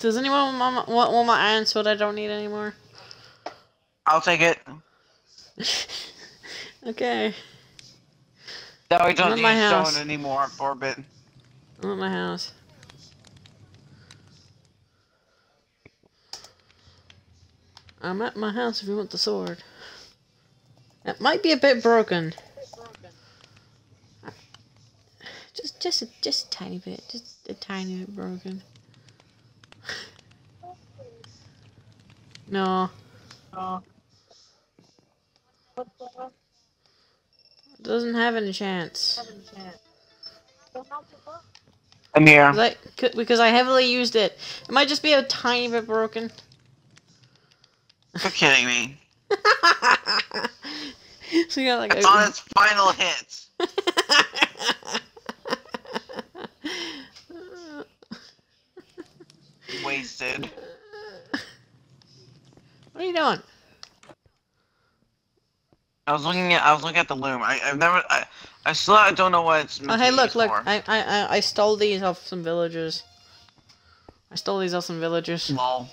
Does anyone want my, want, my iron sword I don't need anymore? I'll take it. okay. No, I'm don't need my house. stone anymore, Orbit. I'm at my house. I'm at my house if you want the sword. It might be a bit broken. Just, just, a, just a tiny bit. Just a tiny bit broken. No. No. Doesn't have any chance. I'm here. Because because I heavily used it. It might just be a tiny bit broken. You're kidding me. so you got like It's a, on its final hit. Wasted. What are you doing? I was looking at I was looking at the loom. I, I've never I, I still I don't know what it's Oh, hey, to look, look. for. I, I- I stole these off some villagers. I stole these off some villagers. Lol.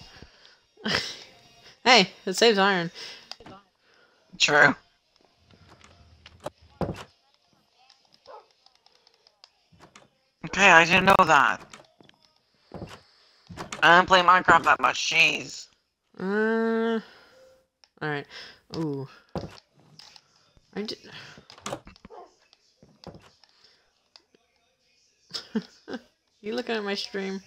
Hey, it saves iron. True. Okay, I didn't know that. I don't play Minecraft that much, jeez. Uh, alright. Ooh. I did. you looking at my stream?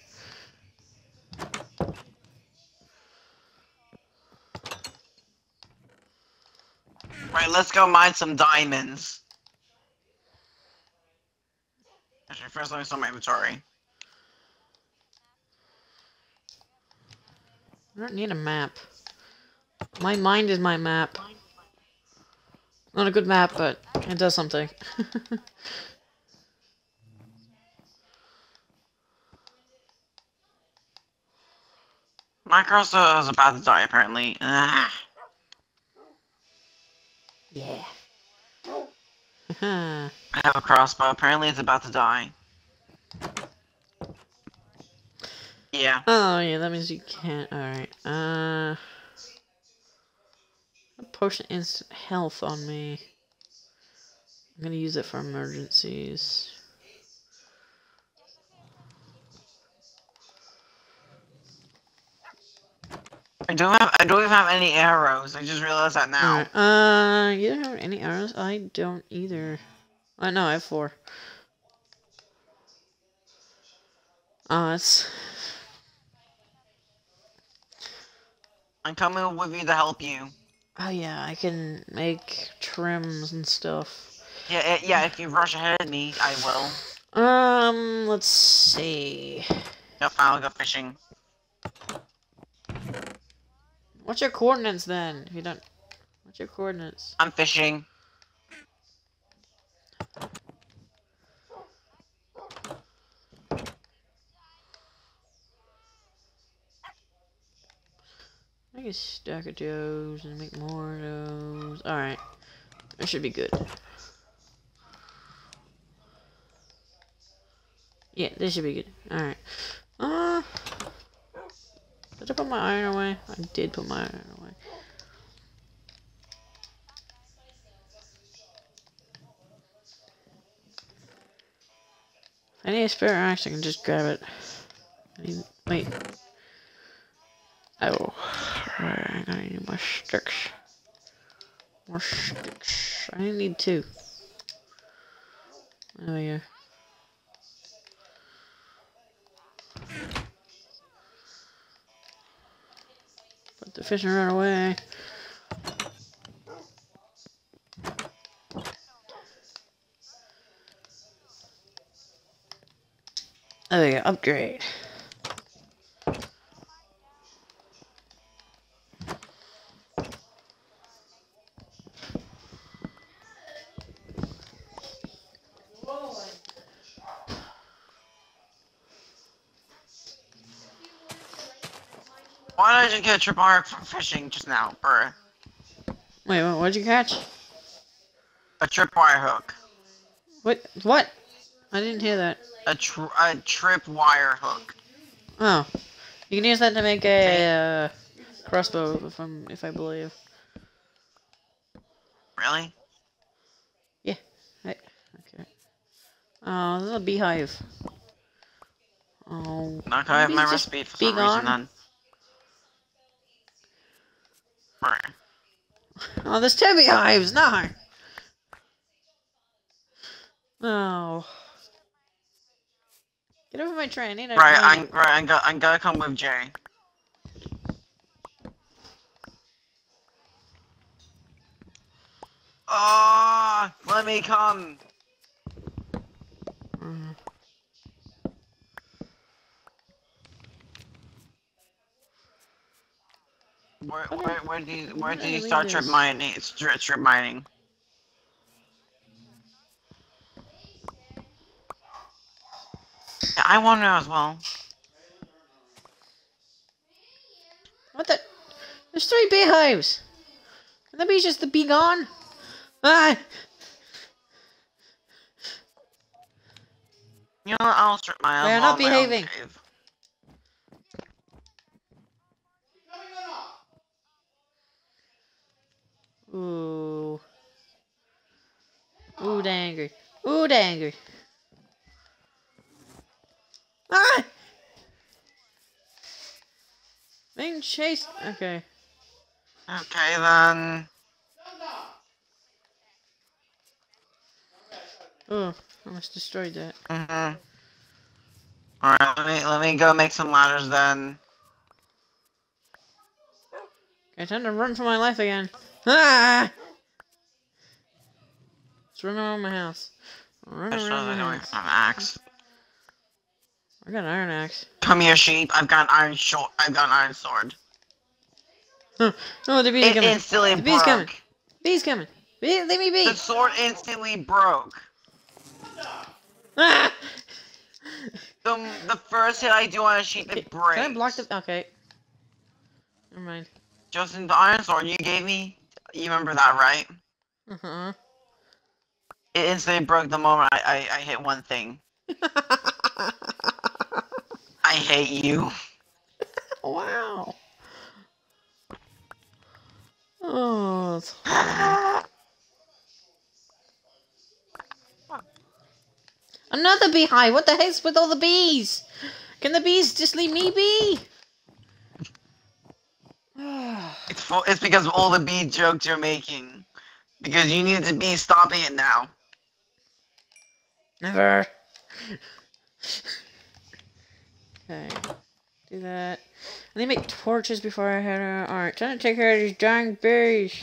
Right, let's go mine some diamonds. Actually, first let me start my inventory. I don't need a map. My mind is my map. Not a good map, but it does something. My uh, is about to die, apparently. Ah. yeah. I have a crossbow. Apparently, it's about to die. Yeah. oh yeah, that means you can't. Alright. Uh. A potion instant health on me. I'm gonna use it for emergencies. I don't have. I don't even have any arrows. I just realized that now. Alright, Uh, you don't have any arrows? I don't either. I know I have four. Oh, it's I'm coming with you to help you. oh yeah, I can make trims and stuff. Yeah, eh, yeah. If you rush ahead of me, I will. Um, let's see. Yep, I'll go fishing. What's your coordinates then? If you don't, what's your coordinates? I'm fishing. Make a stack of those and make more of those. Alright. That should be good. Yeah, this should be good. Alright. Uh Did I put my iron away? I did put my iron away. I need a spare axe, I can just grab it. I need, wait. Oh, right, I need more sticks. More sticks. I need two. There we go. Put the fishing rod away. There we go, upgrade. Why did I just get a tripwire from fishing just now, bruh? Wait, what, what'd you catch? A tripwire hook. What? What? I didn't hear that. A, tr a tripwire hook. Oh. You can use that to make a uh, crossbow, if I'm, if I believe. Really? I, okay. Oh, this is a beehive. Oh. Not gonna have my recipe for some reason then. Right. Oh, there's two beehives. No. No. Get over my train. I need a Right. I'm right. I'm, go, I'm gonna come with Jay. Ah, let me come. Where, What where, where do you, where do you start trip mining? It's trip, trip mining. Yeah, I want to know as well. What the? There's three beehives. Can that be just the bee gone? Ah! You know what? I'll strip my They are own not behaving. cave. Ooh. Ooh, dangry. Ooh, dangry. Ah! Being chased. Okay. Okay then. Oh, I almost destroyed that. Mhm. All right, let me let me go make some ladders then. Okay, time to run for my life again. Ah! Just run around my house. Run still around my house. an axe. I got an iron axe. Come here, sheep. I've got an iron short. I've got an iron sword. Oh, the bee's It coming. instantly The bee's coming. broke. Bee's coming. Bee, leave me be. The sword instantly broke. Ah! The the first hit I do on a sheep, Okay, it breaks. Can I block the? Okay. Never mind. Justin, the iron sword you gave me. You remember that, right? Huh. It instantly broke the moment I I, I hit one thing. I hate you. wow. Oh. Another beehive. What the heck's with all the bees? Can the bees just leave me be? It's for, it's because of all the bee jokes you're making. Because you need to be stopping it now. Never. okay. Do that. I need to make torches before I head out. Alright, trying to take care of these dang bees.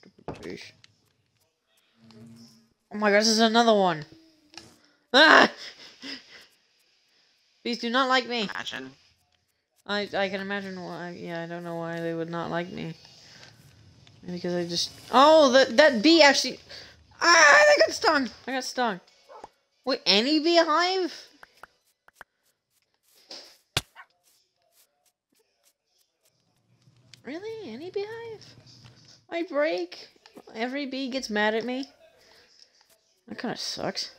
Stupid bees. Oh my god, this is another one. Ah! Bees do not like me. Imagine. I I can imagine why. Yeah, I don't know why they would not like me. Because I just. Oh, that that bee actually. Ah, I got stung. I got stung. Wait, any beehive? Really, any beehive? I break. Every bee gets mad at me. That kind of sucks.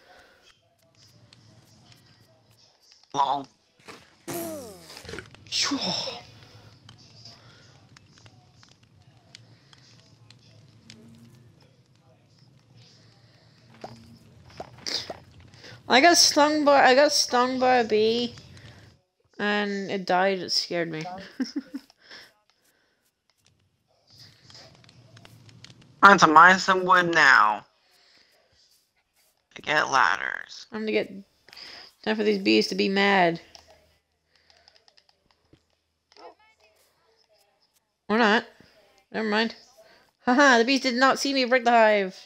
Lol. I got stung by I got stung by a bee and it died, it scared me. Time to mine some wood now. To get ladders. I'm gonna get time for these bees to be mad. Or not. Never mind. Haha, the bees did not see me break the hive.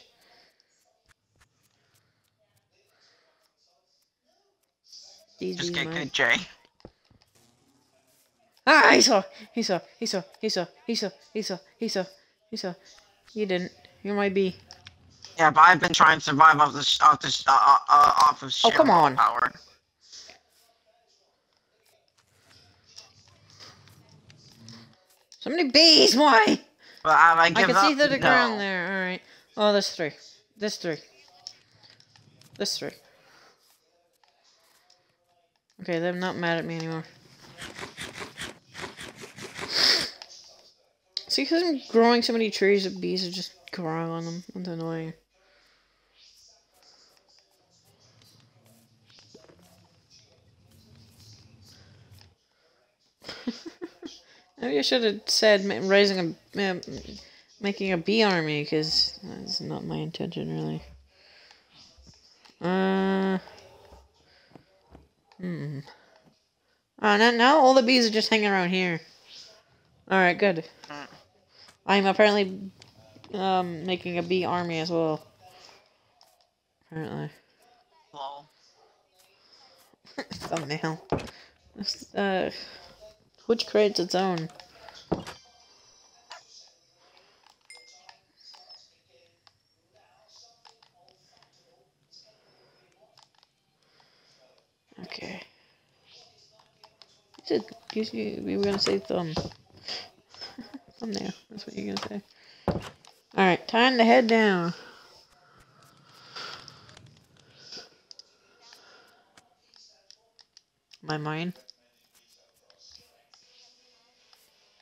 These Just get good, Jay. Ah, he saw, he saw, he saw, he saw, he saw, he saw, he saw, he saw. You didn't. You're my bee. Yeah, but I've been trying to survive off this off this uh, uh, uh, off of Oh, come on. power. So many bees. Why? I, I can up. see through the no. ground there. All right. Oh, there's three. There's three. There's three. Okay, they're not mad at me anymore. See, because I'm growing so many trees, the bees are just growing on them. It's annoying. Maybe I should have said raising a, uh, making a bee army, because that's not my intention, really. Uh. Hmm. Oh, now, now all the bees are just hanging around here. Alright, good. I'm apparently um, making a bee army as well. Apparently. Thumbnail. Uh, Twitch creates its own. Okay. You said you, we were gonna say thumb. Thumbnail. That's what you're gonna say. Alright, time to head down. My mind.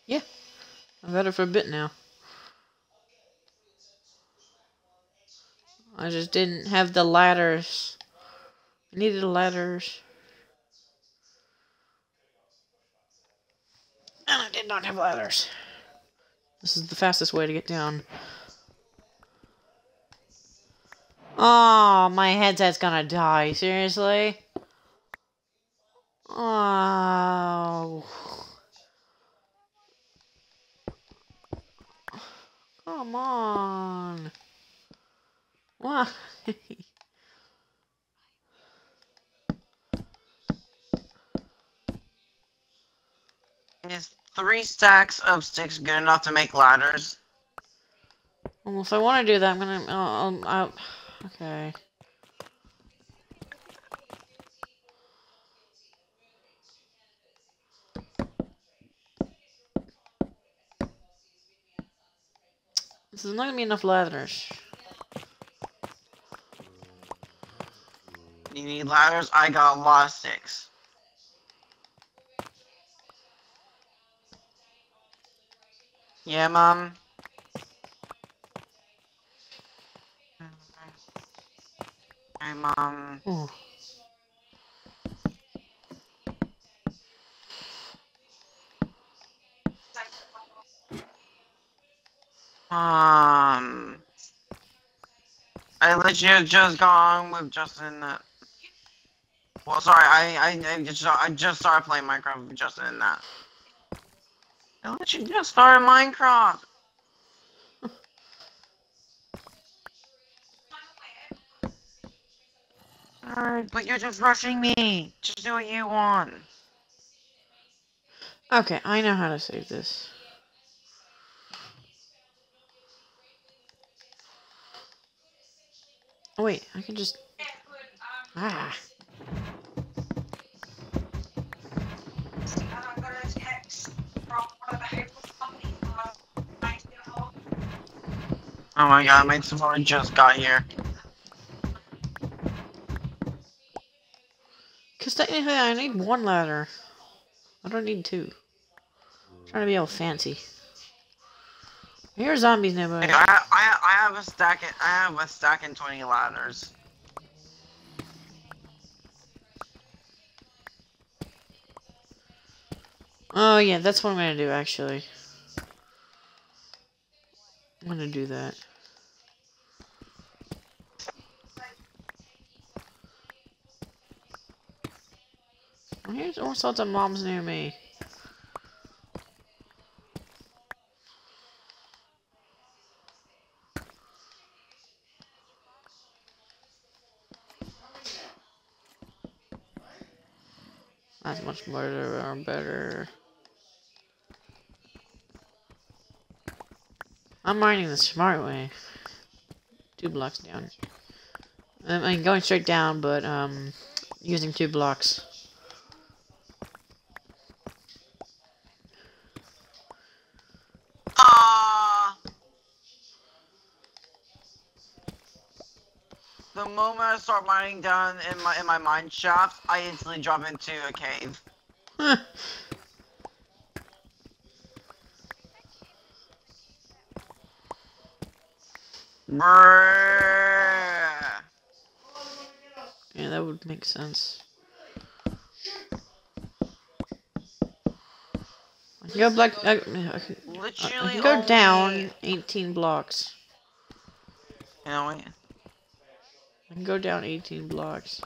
Yeah. I've had it for a bit now. I just didn't have the ladders. I needed ladders. And I did not have ladders. This is the fastest way to get down. Oh, my headset's gonna die. Seriously? Oh. Come on. Why? Is three stacks of sticks good enough to make ladders? well, if I want to do that, I'm gonna. I'll, I'll, okay. This is not gonna be enough ladders. You need ladders? I got a lot of sticks. Yeah, mom. Hi, mom. Ooh. Um, I legit just got on with Justin. Well, sorry, I I I just I just started playing Minecraft with Justin and that. I legit just started Minecraft. Alright, but you're just rushing me. Just do what you want. Okay, I know how to save this. Oh wait, I can just. Ah. Oh my god, my support just got here. Because technically I need one ladder. I don't need two. I'm trying to be all fancy. Here's zombies nearby. I, I, I have a stack. Of, I have a stack and twenty ladders. Oh yeah, that's what I'm gonna do actually. I'm gonna do that. Here's all sorts of mobs near me. That's much better or better. I'm mining the smart way. Two blocks down. Um, I'm going straight down, but um, using two blocks. Ah! The moment Mining down in my in my mine shaft, I instantly drop into a cave. Huh. Yeah, that would make sense. I can go black. I, I can, I can go down 18 blocks. You know what? Can go down 18 blocks.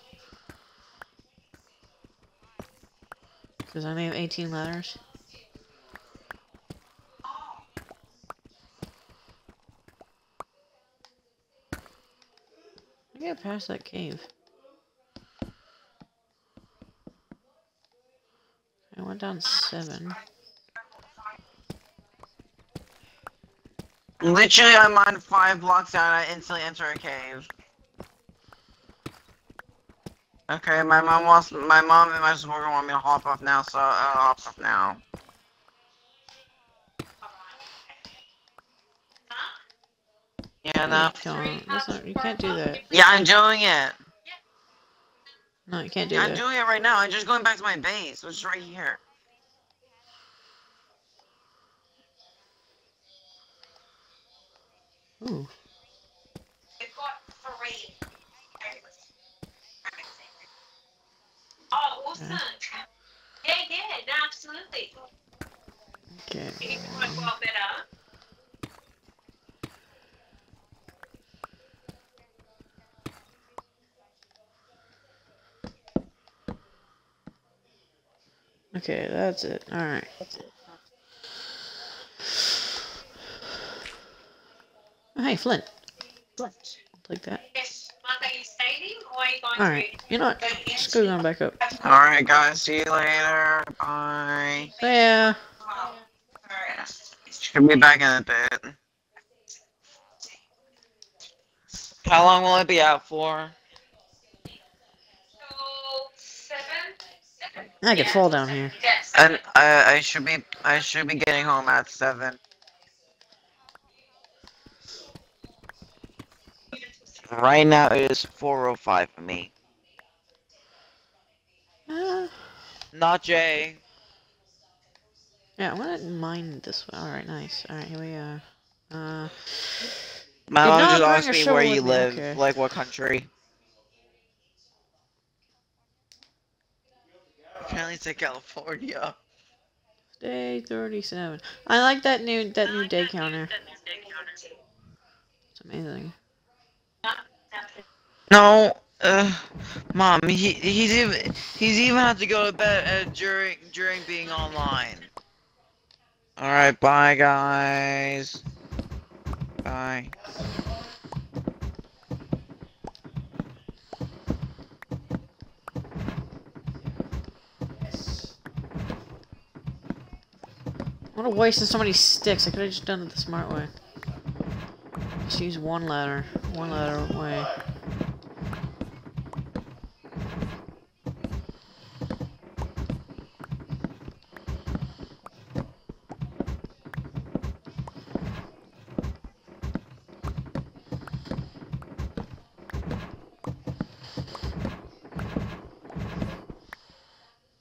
Because I have 18 ladders. I get past that cave. I went down seven. Literally, I'm on five blocks down. I instantly enter a cave. Okay, my mom wants my mom and my sister want me to hop off now, so I'll hop off now. Yeah, no. That's not, you can't do that. Yeah, I'm doing it. No, you can't do that. I'm doing it right now. I'm just going back to my base, which is right here. Ooh. We've got three. Yeah, yeah, no, absolutely. Okay. Well better. Okay, that's it. Alright. Hey, Flint. I'll take that. Yes, Monday you staying or are you going Alright, you know what? Go on back up. Alright, guys. See you later. Bye. Yeah. Should be back in a bit. How long will it be out for? So, seven? Seven? I could fall down here. And I, I should be I should be getting home at seven. Right now it is 4:05 for me. Uh, Not Jay. yeah, I'm gonna mine this one. Alright, nice. Alright, here we are. Uh, My Did mom just asked me where with you me, live, okay. like what country. Apparently it's in California. day 37. I like that new that new day counter. It's amazing. No, uh, mom, he he's even he's even had to go to bed uh, during during being online. All right, bye guys. Bye. What a waste of so many sticks. I could have just done it the smart way. Just use one ladder. One ladder way.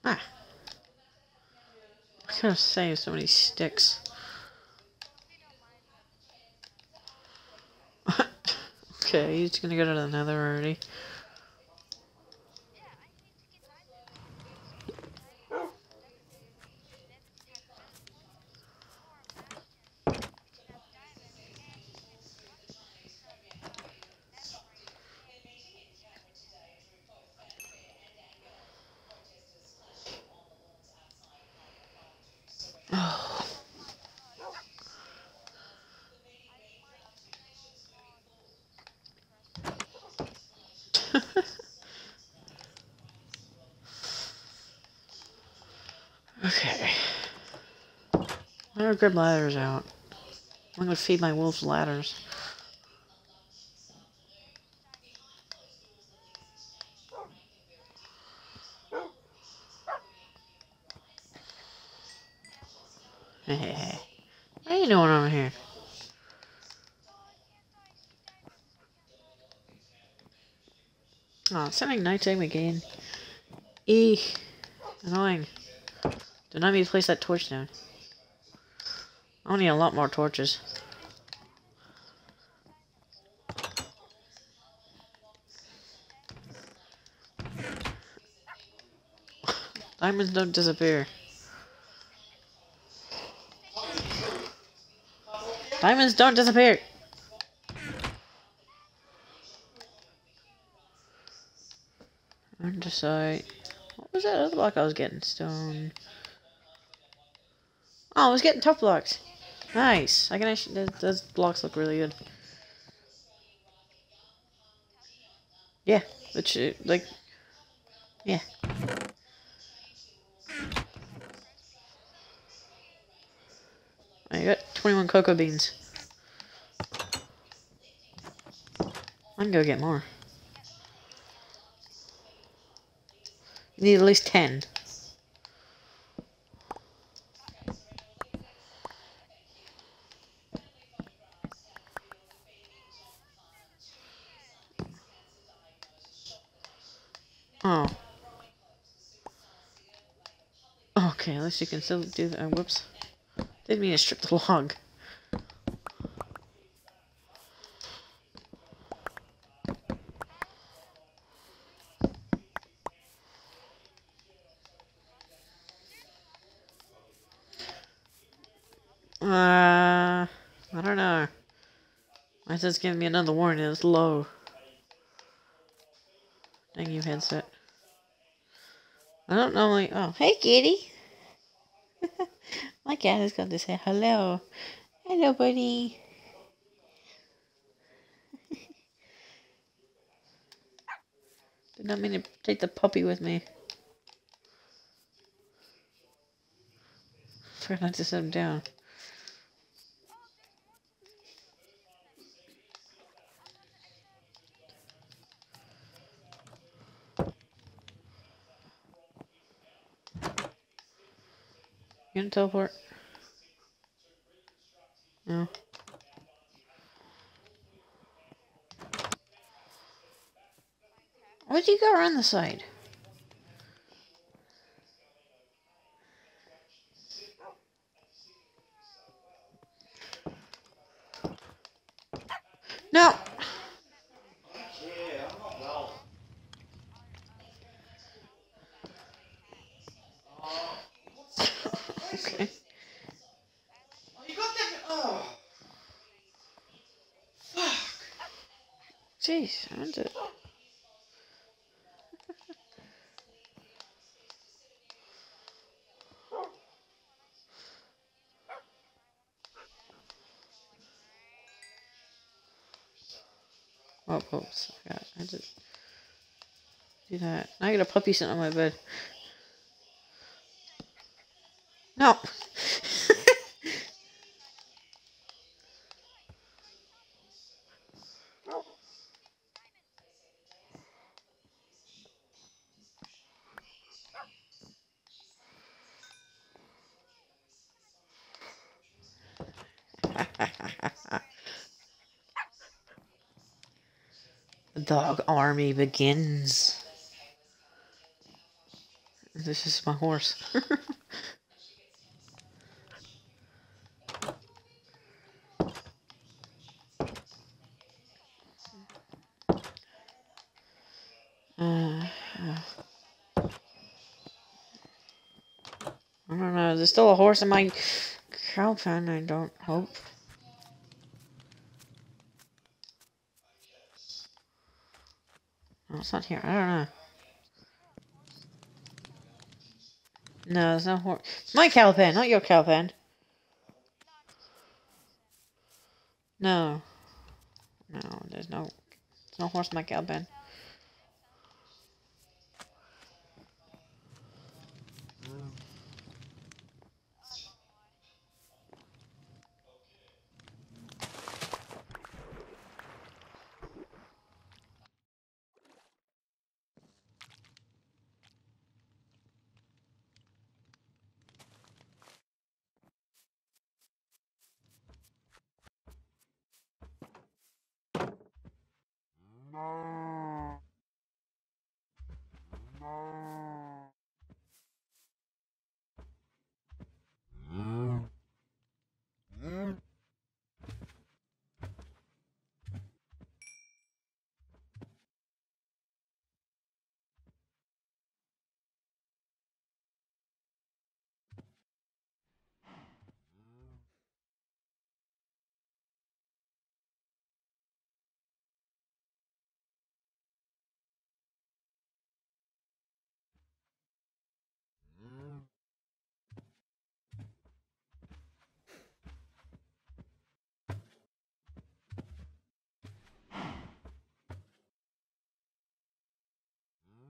Ah. Have saved so many sticks. okay, he's gonna go to the nether already. I gotta grab ladders out. I'm gonna feed my wolves ladders. Hey, what are you doing over here? Oh, it's sounding nighttime again. Eek. Annoying. Do not need to place that torch down. I need a lot more torches. Diamonds don't disappear. Diamonds don't disappear! Andesite. What was that other block I was getting? Stone. Oh, I was getting tuff blocks. Nice. I can actually. Those, those blocks look really good. Yeah, which uh, like, yeah. I got 21 cocoa beans. I can go get more. You need at least 10. Oh. Least you can still do that. Uh, whoops. Didn't mean to strip the log. Uh, I don't know. Why is giving me another warning? It's low. Dang you, headset. I don't normally. Oh, hey, kitty. My cat is going to say hello. Hello, buddy. Did not mean to take the puppy with me. Not to set him down. You gonna teleport? No. Why'd you go around the side? No! okay. You got that? Oh. Fuck. To. Oh, oops, I forgot. I just do that. Now I got a puppy sitting on my bed. No. The dog army begins. This is my horse. Uh. I don't know. There's still a horse in my pen. I don't hope. It's not here. I don't know. No, there's no horse. It's my cow pen, not your cow pen. No. No, there's no, there's no horse in my cow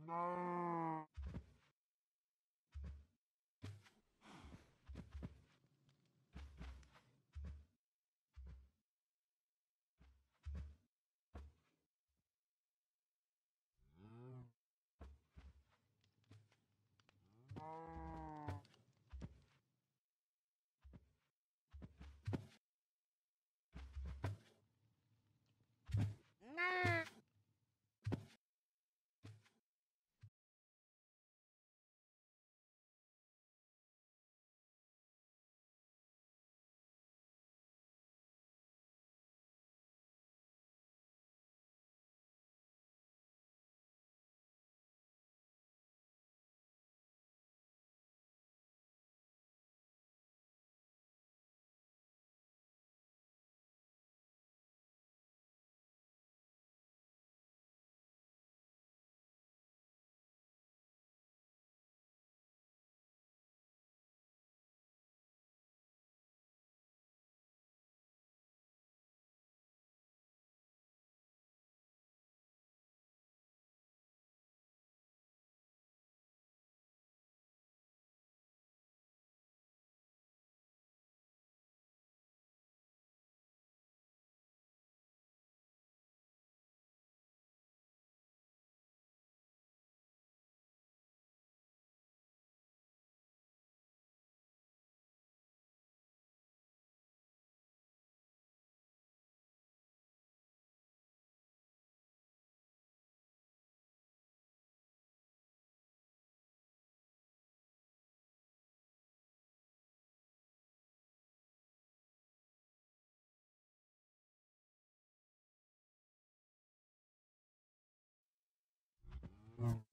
no. Oh.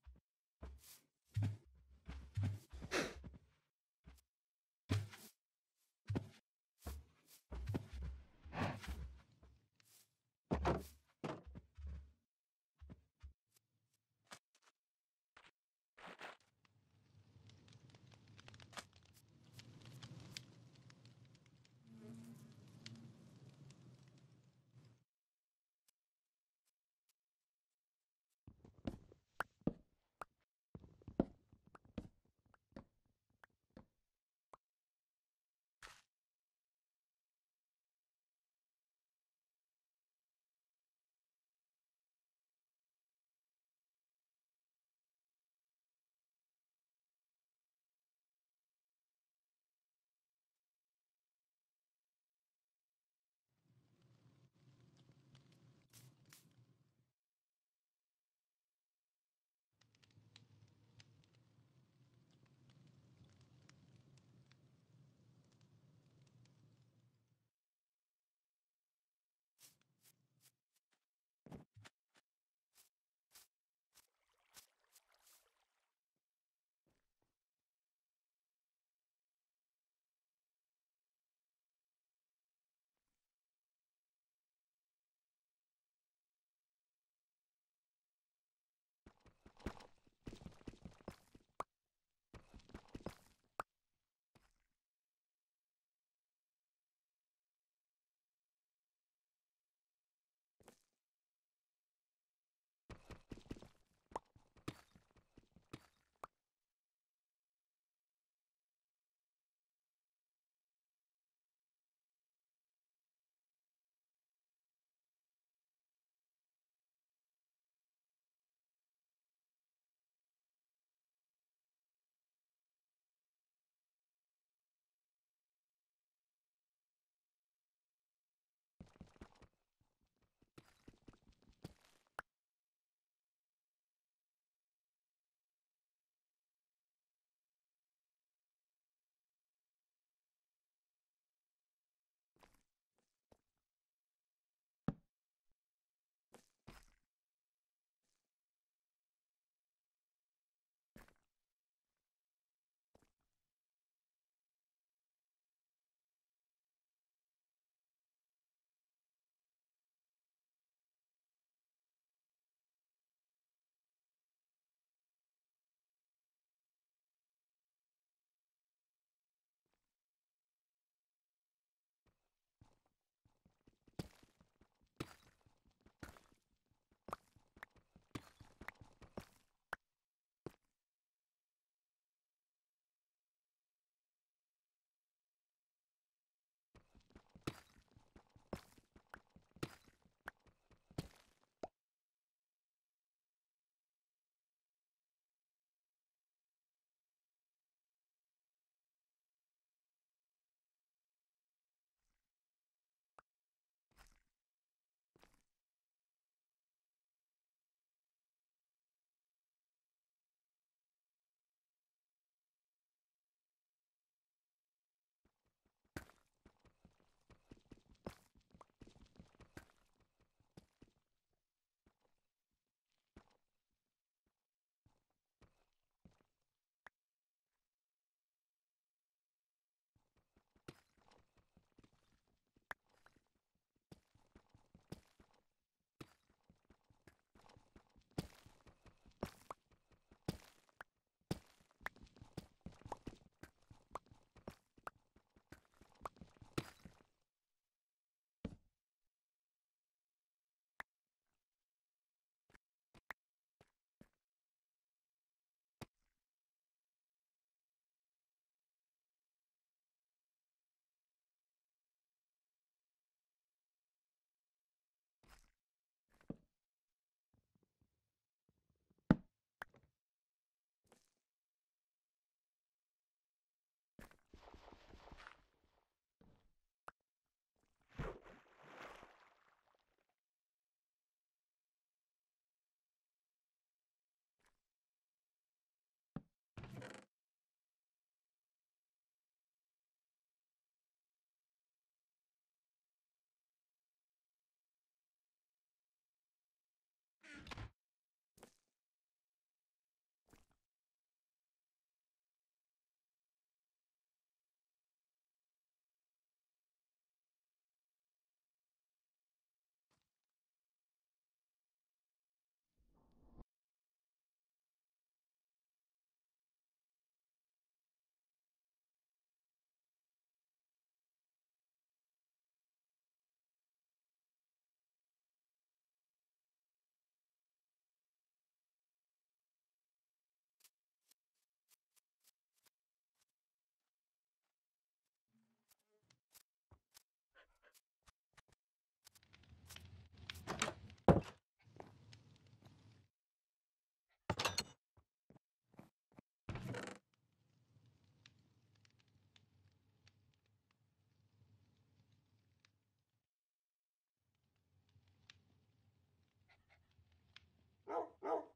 no, no.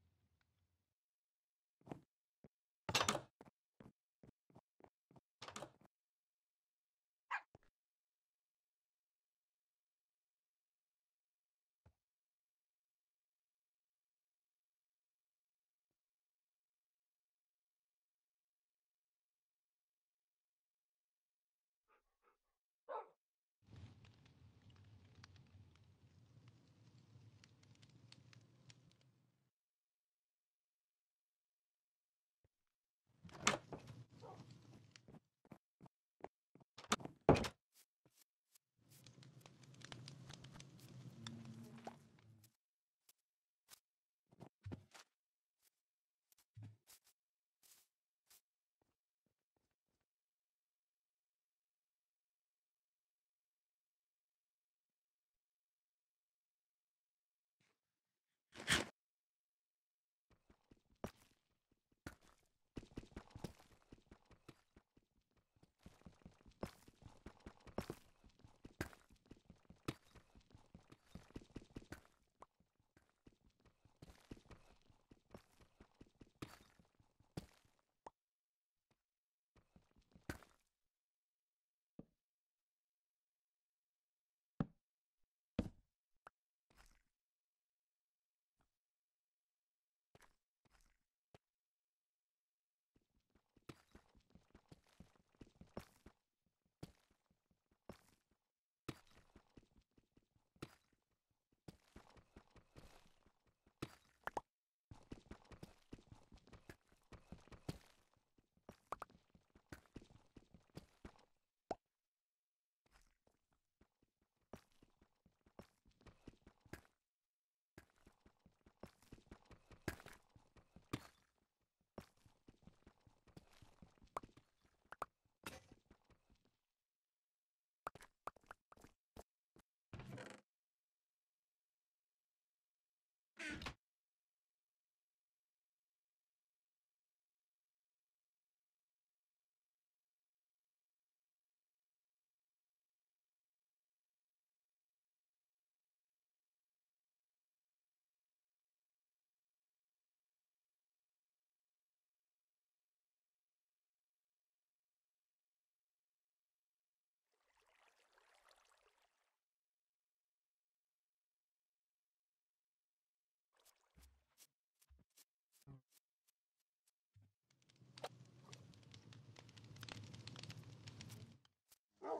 Oh,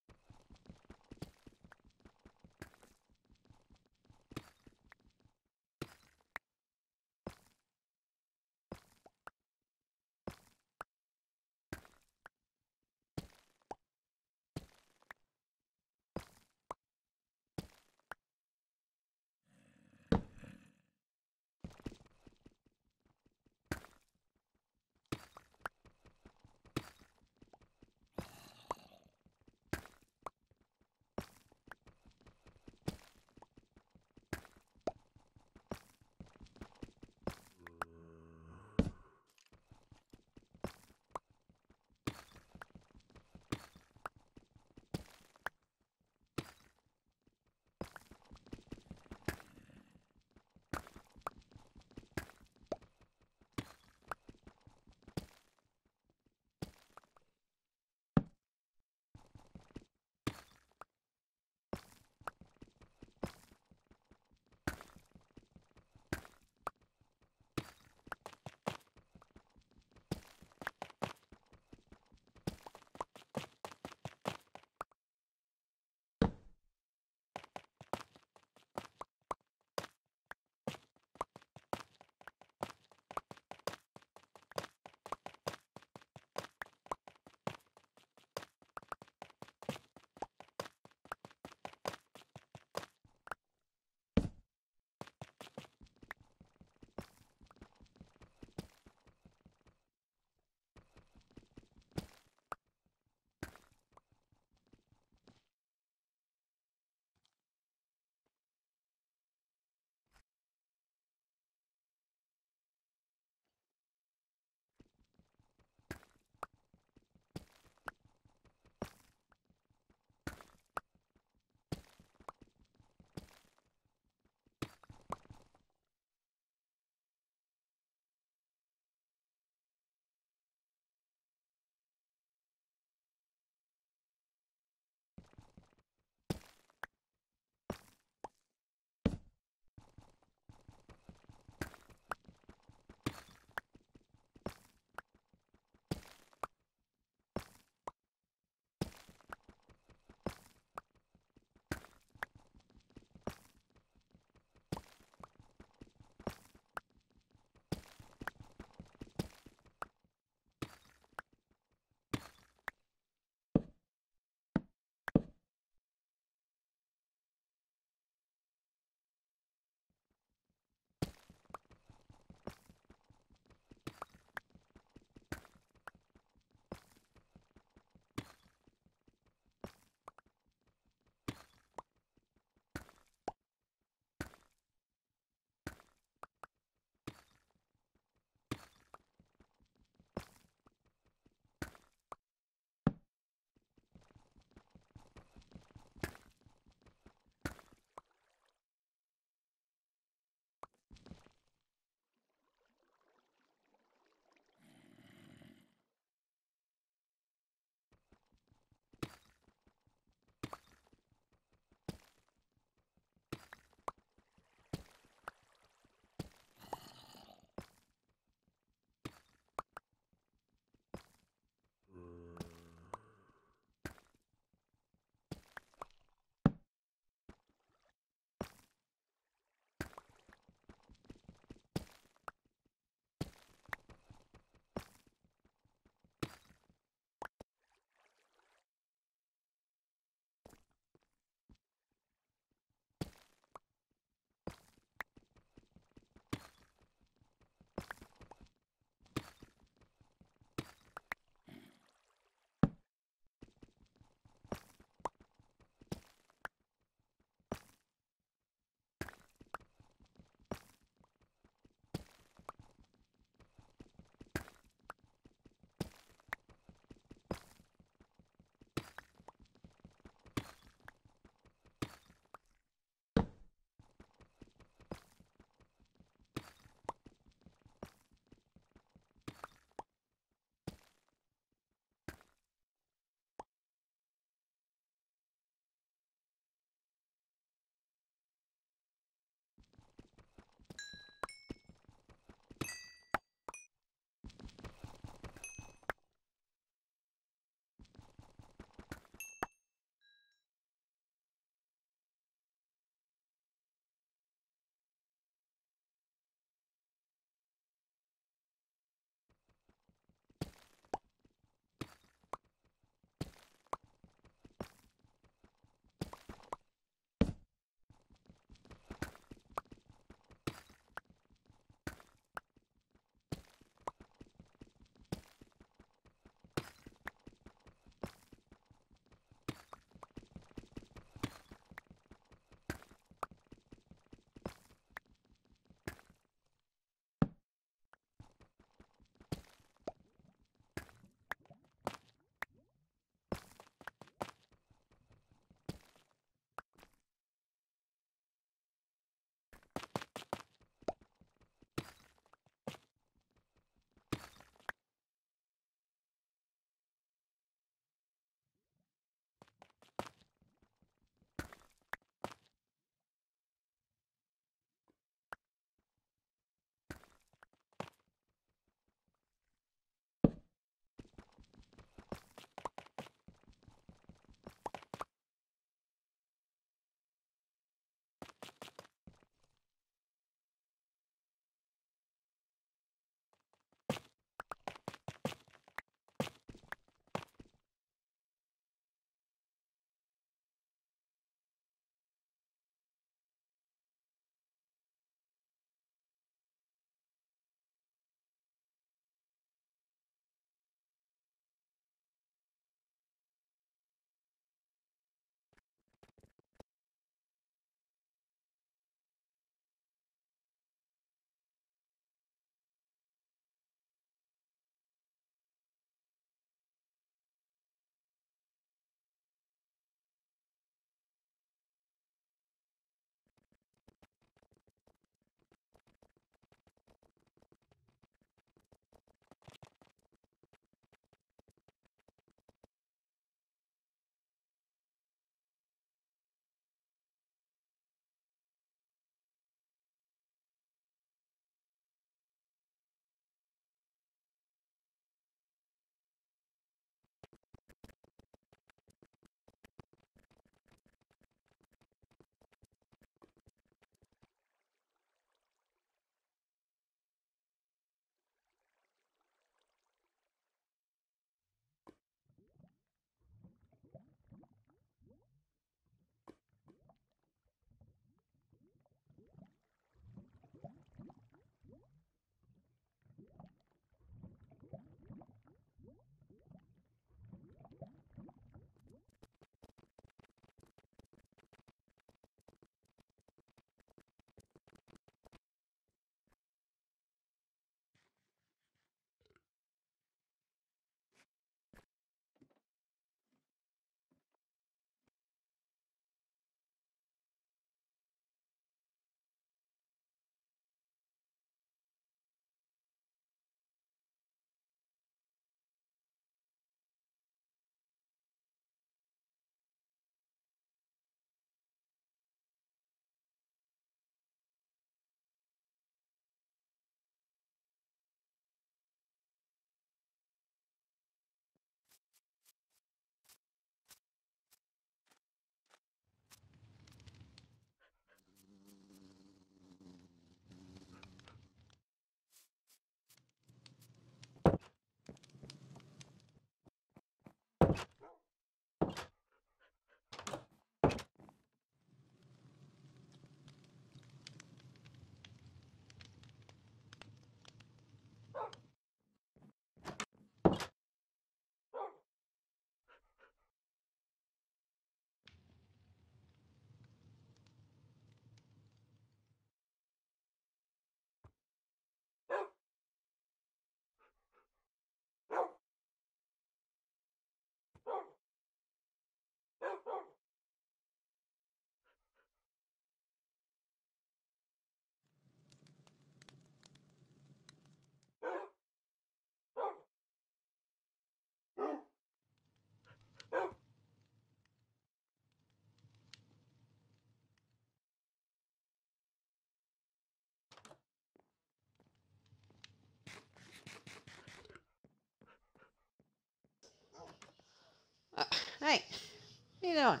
doing?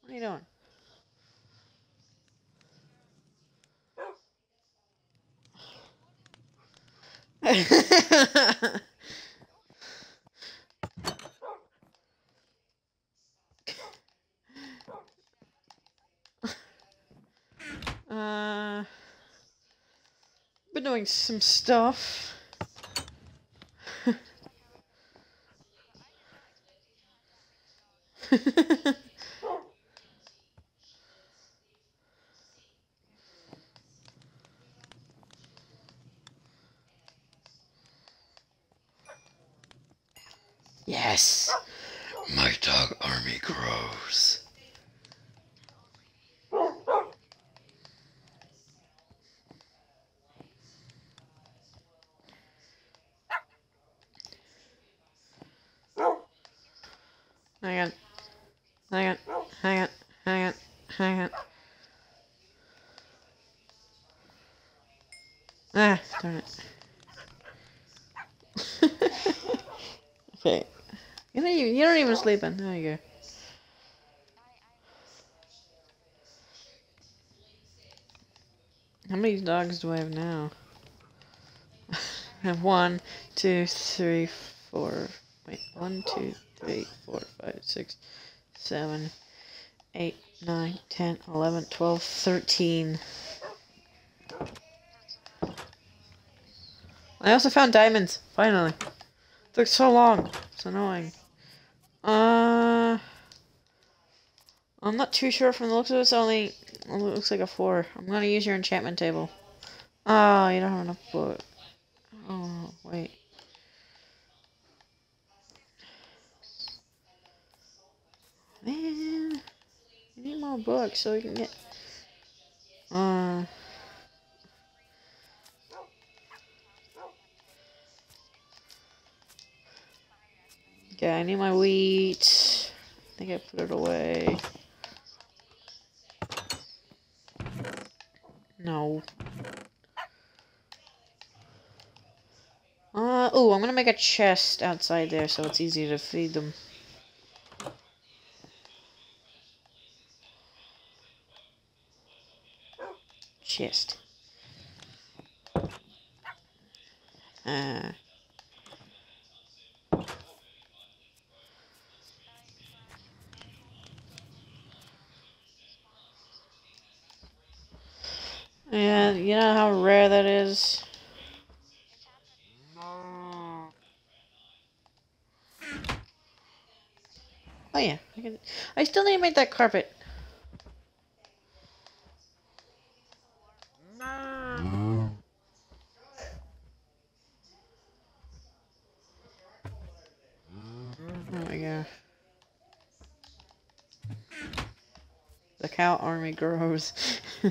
What are you doing? uh, been doing some stuff. yes, my dog army grows. Hang on. Hang on. Hang on. Hang on. Hang on. Ah, darn it. okay. You don't even, you don't even sleep in. There you go. How many dogs do I have now? I have one, two, three, four. Wait, one, two, three, four, five, six, seven, eight, nine, ten, eleven, twelve, thirteen. I also found diamonds, finally. It took so long. It's annoying. Uh I'm not too sure from the looks of it, it's only it looks like a four. I'm gonna use your enchantment table. Oh, you don't have enough book. Oh, wait. Man, I need more books so we can get. Uh. Okay, I need my wheat. I think I put it away. No. Uh, oh, I'm gonna make a chest outside there so it's easier to feed them. Chest. Uh. Yeah, you know how rare that is? Oh yeah, I can. I make that carpet. Oh my god. The cow army grows.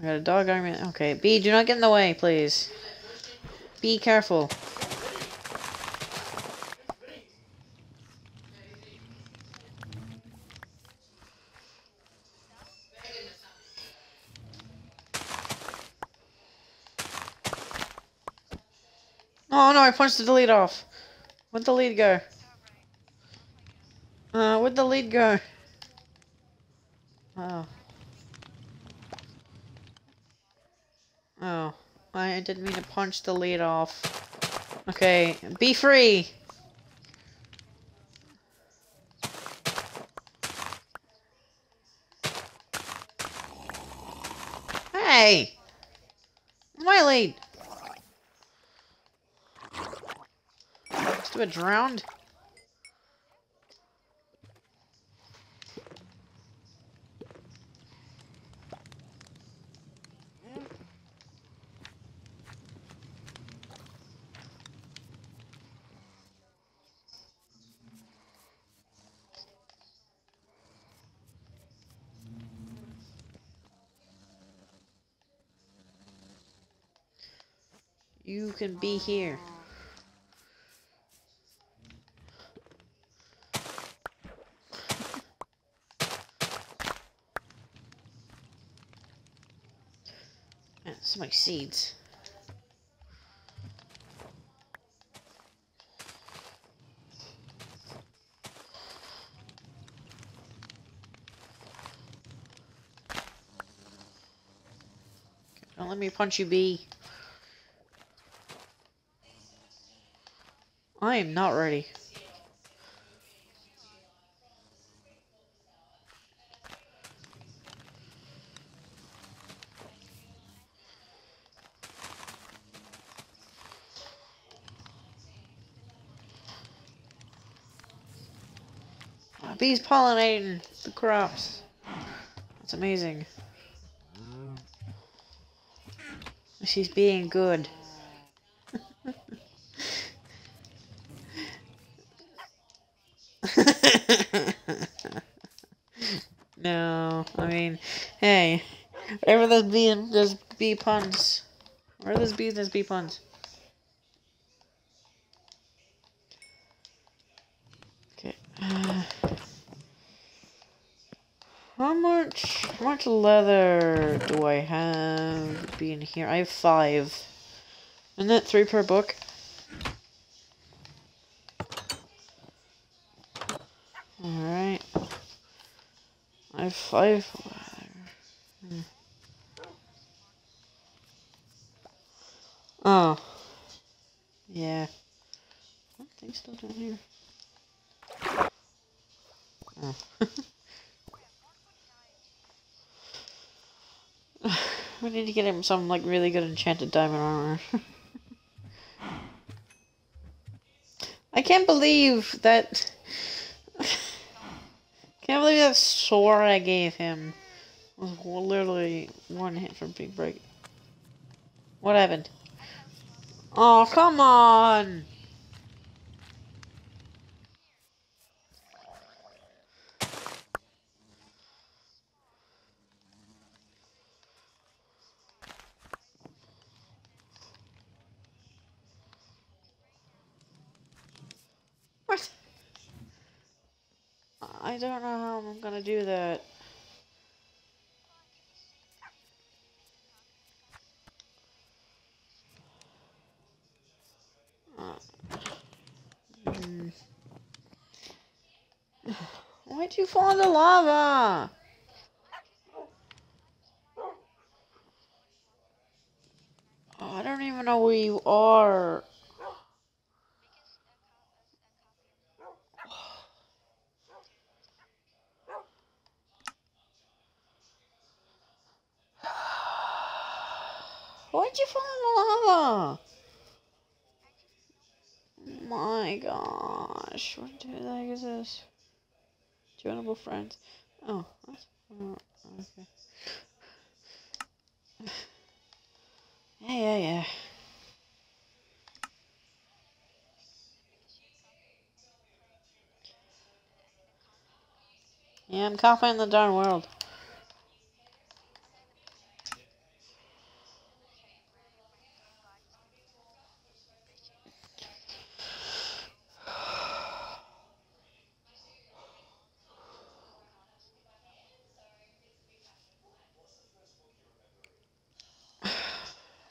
We got a dog army. Okay, B, do not get in the way, please. Be careful. Oh no, I punched the delete off. Where'd the lead go? Uh, where'd the lead go? Oh, I didn't mean to punch the lead off. Okay, be free! Hey! My lead! Stupid drowned? You can be here. So many seeds. Let me punch you, bee. I am not ready. Ah, Bees pollinating the crops. That's amazing. She's being good. no, I mean, hey, wherever there's bee, there's bee puns. Where there's bees, there's bee puns. Okay. Uh, how much, how much leather do I have being here? I have five. Isn't that three per book? Alright. I have five. Hmm. Oh. Yeah. Down here? Oh. we need to get him some like really good enchanted diamond armor. I can't believe that. Can't believe that sword I gave him was literally one hit from Big Break. What happened? Oh, come on! What? I don't know how I'm gonna do that. Uh, hmm. Why'd you fall in the lava? Oh, I don't even know where you are. Why'd you fall in the lava? Uh? My gosh, what the heck is this? Joinable friends. Oh, that's, oh, okay. Yeah, yeah, yeah. Yeah, I'm copying the darn world.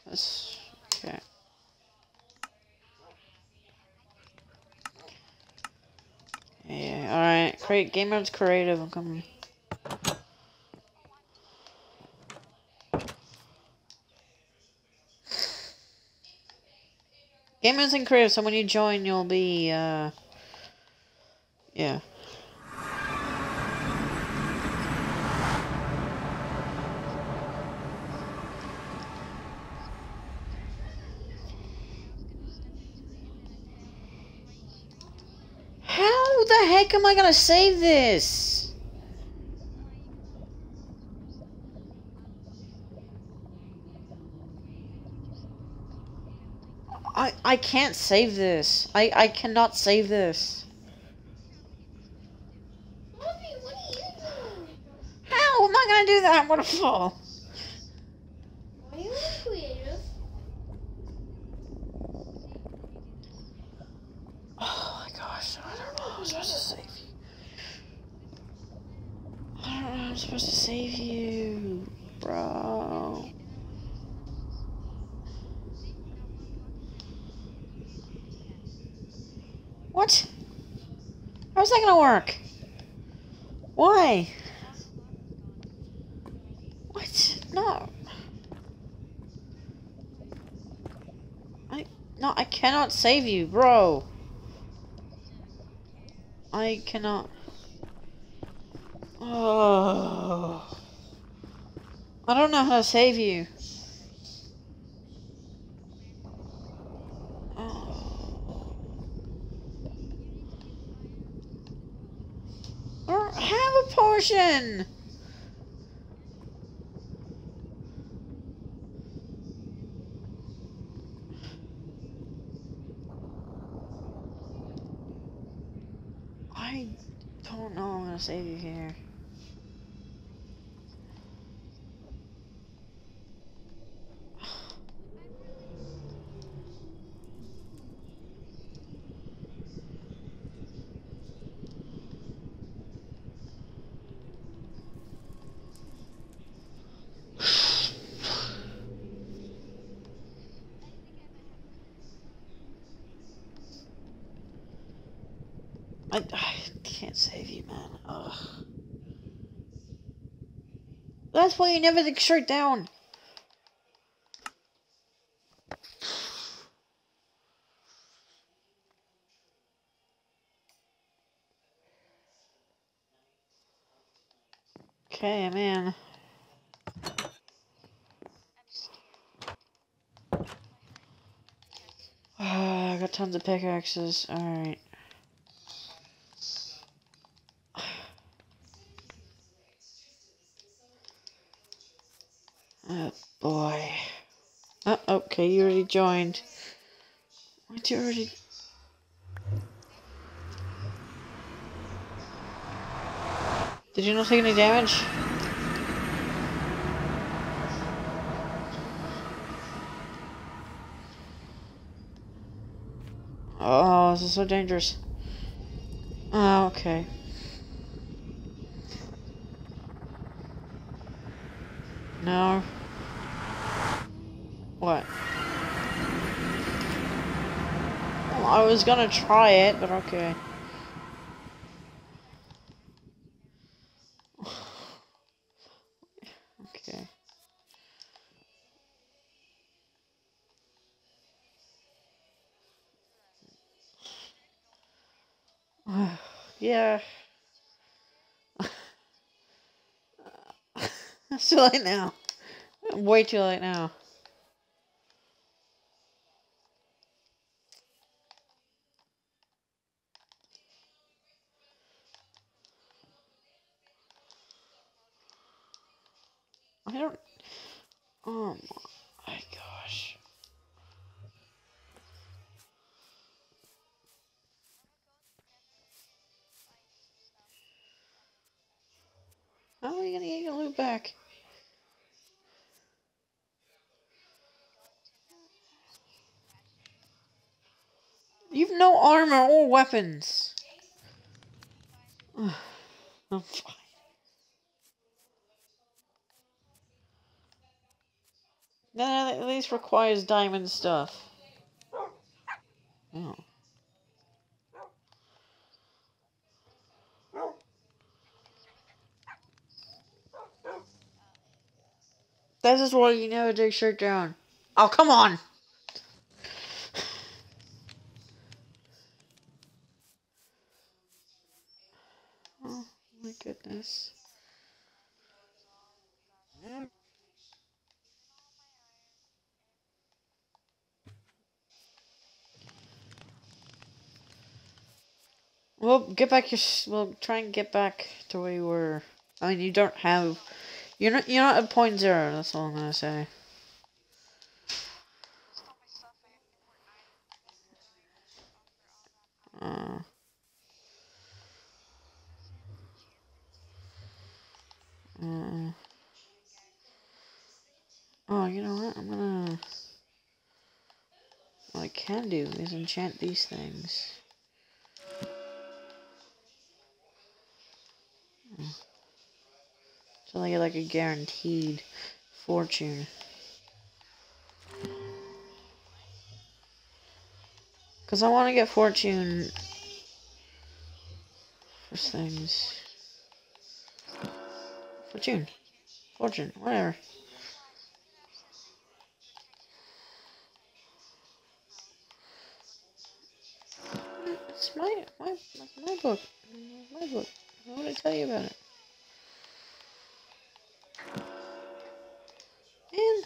That's okay. Yeah, Create game mode's creative, I'm coming. Game mode's in creative, so when you join you'll be uh yeah. How the heck am I gonna save this? I I can't save this. I I cannot save this. Mommy, what are you doing? How am I gonna do that? I'm gonna fall. Why are you creative? Oh my gosh, I don't know how I'm supposed to save you. I don't know how I'm supposed to save you, bro. What? How's that gonna work? Why? What? No. I no, I cannot save you, bro. I cannot. Oh. I don't know how to save you. Oh. Have a potion. I don't know I'm gonna save you here. I, I can't save you, man. Ugh. Never dig straight down. Okay, I'm in. Ah, I got tons of pickaxes. Alright. Oh boy. Oh, joined. What you already? Did you not take any damage? Oh, this is so dangerous. Oh, okay. No. What? Well, I was gonna try it, but okay. okay. yeah. it's too late now. Way too late now. I don't. Oh my gosh. How are you gonna get your loot back? You've no armor or weapons. I'm fine. That at least requires diamond stuff. Oh. This is why you never dig straight down. Oh, come on! Oh, my goodness. Well, get back your. Well, try and get back to where you were. I mean, you don't have. You're not. You're not at point zero. That's all I'm gonna say. Uh. Uh. Oh, you know what? I'm gonna. What I can do is enchant these things. So I get like a guaranteed fortune. Because I want to get fortune First things. Fortune. Fortune, whatever. Book. My book. Why would I tell you about it? And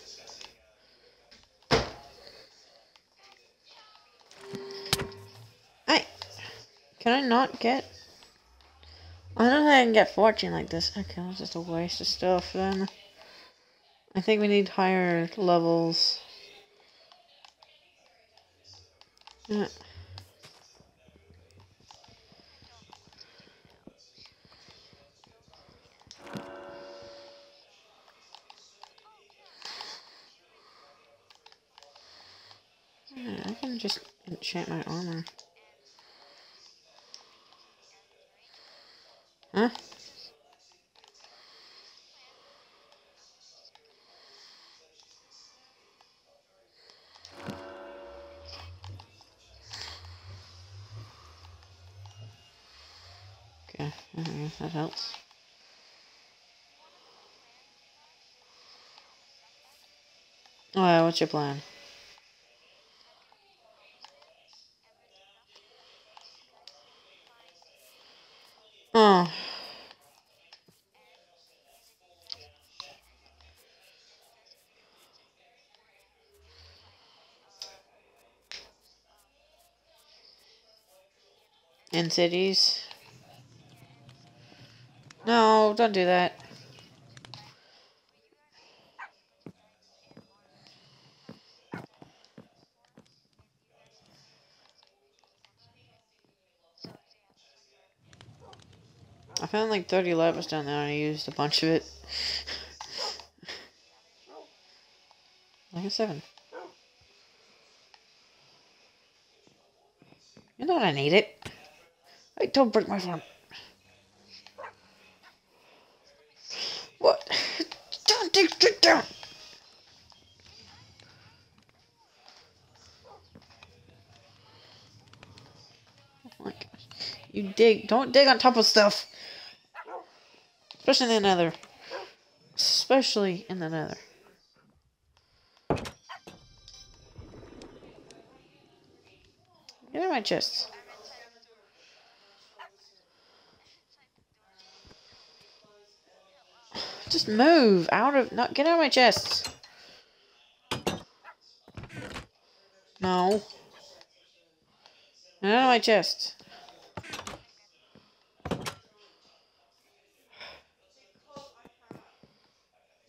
I can I not get I don't think I can get fortune like this. Okay, that's just a waste of stuff then. I think we need higher levels. Yeah. Yeah, enchant my armor. Huh? Okay, that helps. Oh, what's your plan? Oh. In cities? No, don't do that. I found like 30 levels down there and I used a bunch of it. like a 7. You know what I need it. Don't break my phone. What? Don't dig straight down. Oh. You dig. Don't dig on top of stuff. Especially in the nether. Especially in the nether. Get of my chest. Just move out of not get out of my chest. No. Get out of my chest.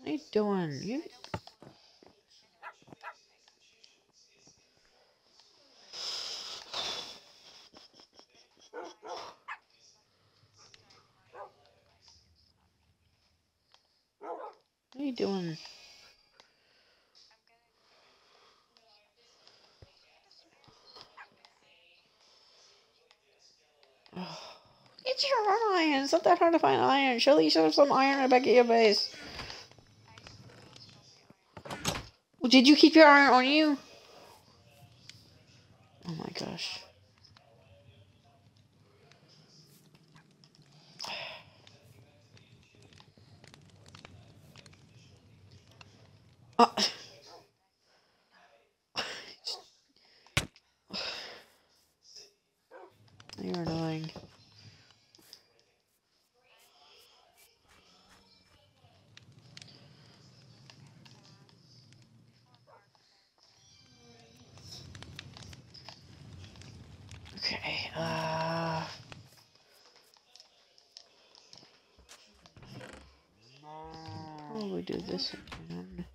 What are you doing? You What are you doing? Get your iron. It's not that hard to find iron. Surely you should have some iron right back at your base. Did you keep your iron on you? Oh my gosh. Uh, you're annoying. Okay, uh... How this again?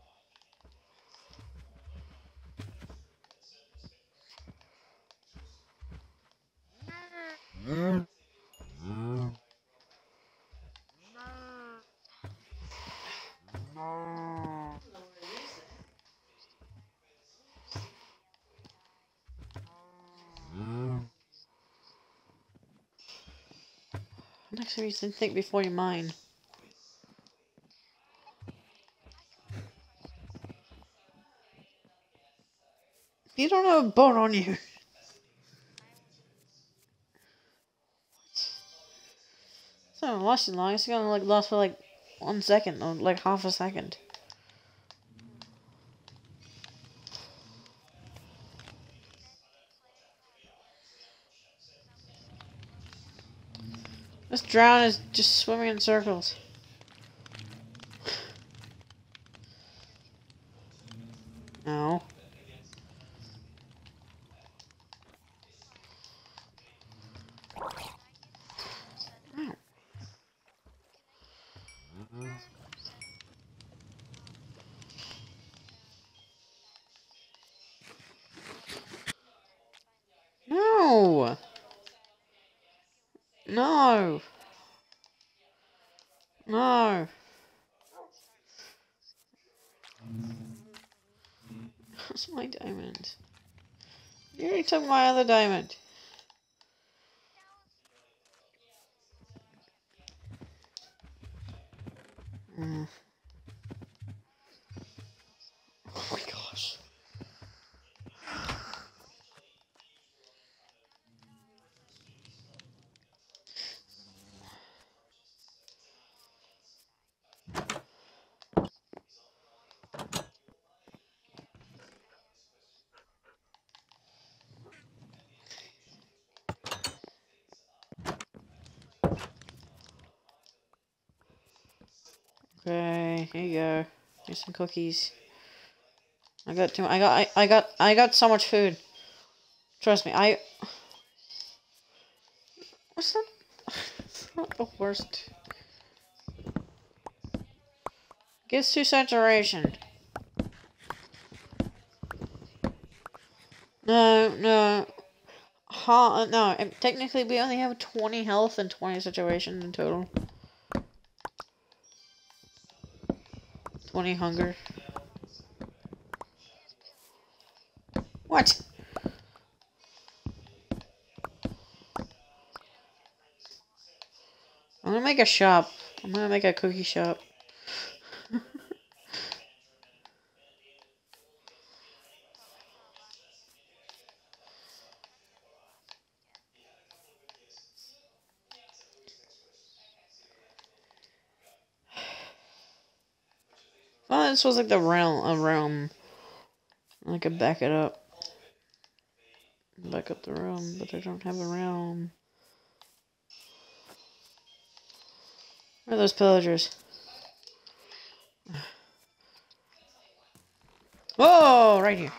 Next reason, think before you mine. A boat on you. It's not gonna last you long. It's gonna like last for like one second or like half a second. This drowned is just swimming in circles. No. No. No. That's my diamond. You took my other diamond. Mm. Oh my gosh. Okay, here you go. Cookies. I got too. I got. I, I got. I got so much food. Trust me. I. What's that? It's not the worst. Gets to saturation. No, no. Ha, no, technically we only have 20 health and 20 saturation in total. 20 hunger. What? I'm gonna make a shop. I'm gonna make a cookie shop. This was like the realm, a realm. I could back it up. Back up the realm, but I don't have a realm. Where are those pillagers? Whoa, right here.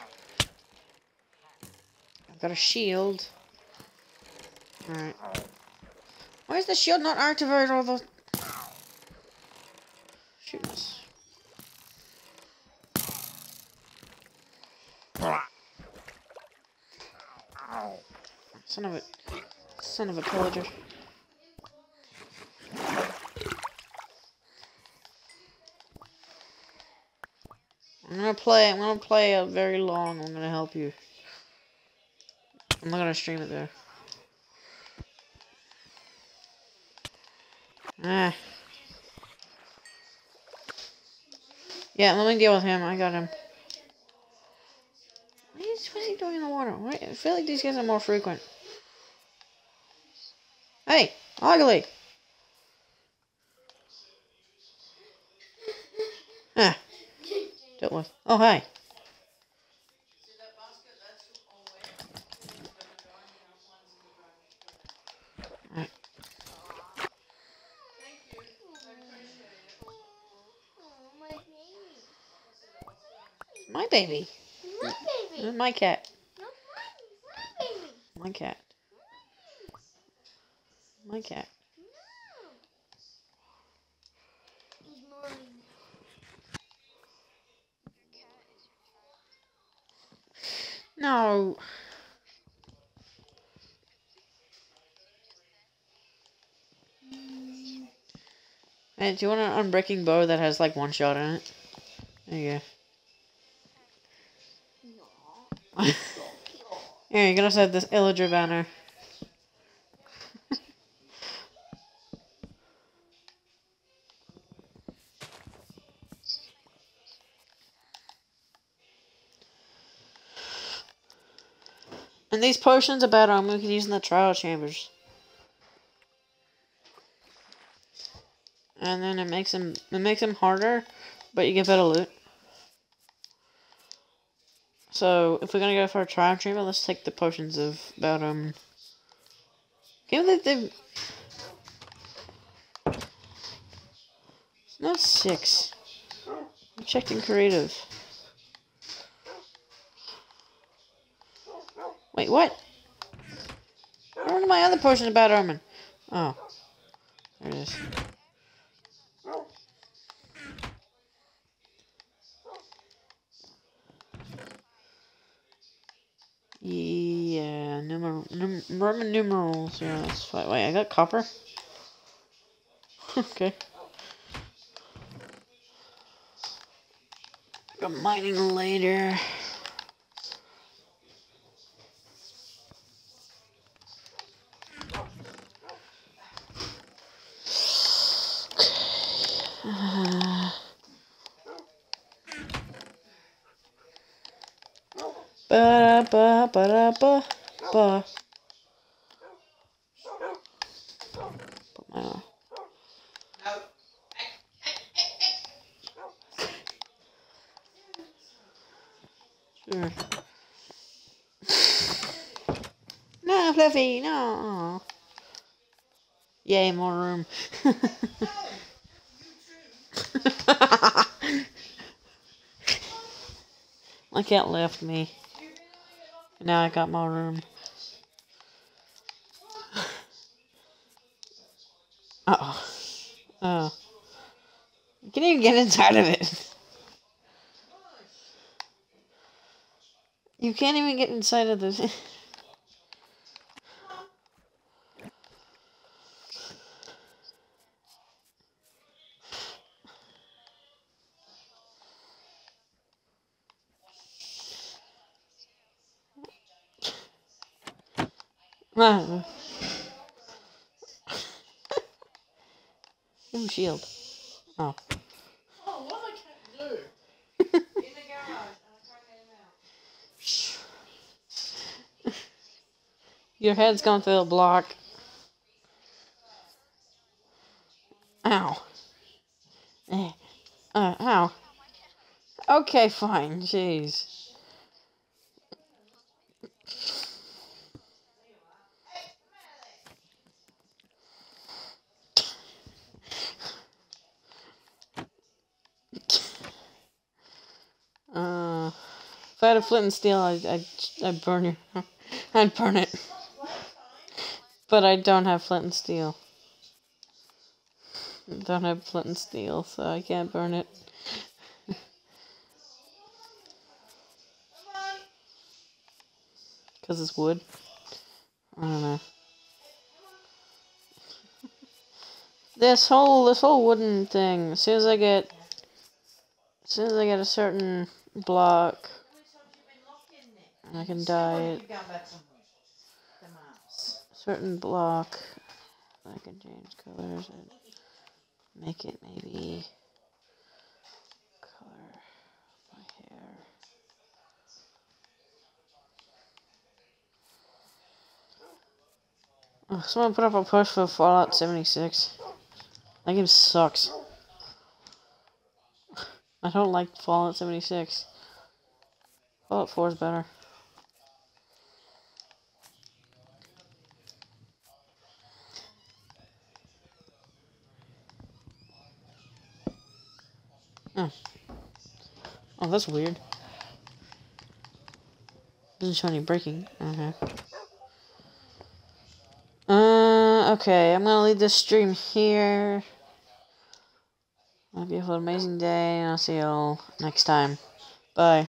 I've got a shield. Alright. Why is the shield not activated all the... Son of a... Son of a pillager. I'm gonna play, I'm gonna play a very long, I'm gonna help you. I'm not gonna stream it there. Ah. Yeah, let me deal with him, I got him. What is, what is he doing in the water? I feel like these guys are more frequent. Hey, ugly! Ah. Dealt with. Oh, hi. Oh, my baby. My baby. My baby. My cat. No, my, my baby. My cat. My cat. No. No. Hey, do you want an unbreaking bow that has like one shot in it? There you go. Here, you can also have this Illager banner. And these potions are better, and we can use in the trial chambers. and then it makes them it makes them harder, but you get better loot. So if we're gonna go for a triumph treatment, let's take the potions of about um. Can't believe they. It's not six. I checked in creative. Wait, what? Where are my other potions bad omen? Oh. There it is. Yeah, numer num Roman numerals. Yeah, that's fine. Wait, I got copper. okay. I got mining later. Ba ba da ba ba. Put my Sure. No, Fluffy, no. Yay, more room. My cat left me. Now I got more room. Uh oh. You can't even get inside of it. You can't even get inside of this. Him shield. Oh. Your head's gone through the block. Ow. Eh. Uh, ow. Okay, fine. Jeez. Uh, if I had a flint and steel, I'd, I'd, I'd burn you. I'd burn it. But I don't have flint and steel. I Don't have flint and steel, so I can't burn it. Cause it's wood. I don't know. This whole this whole wooden thing. As soon as I get, as soon as I get a certain block, I can dye it. You got back somewhere. The mouse. certain block. I can change colors and make it maybe color my hair. Oh, someone put up a post for Fallout 76. That game sucks. I don't like Fallout 76. Fallout 4 is better. Oh. Oh, that's weird. Doesn't show any breaking. Okay. Uh, okay, I'm gonna leave this stream here. Have a beautiful, amazing day, and I'll see you all next time. Bye.